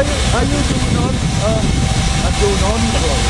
Are you, are you doing on, uh, I'm doing on the road.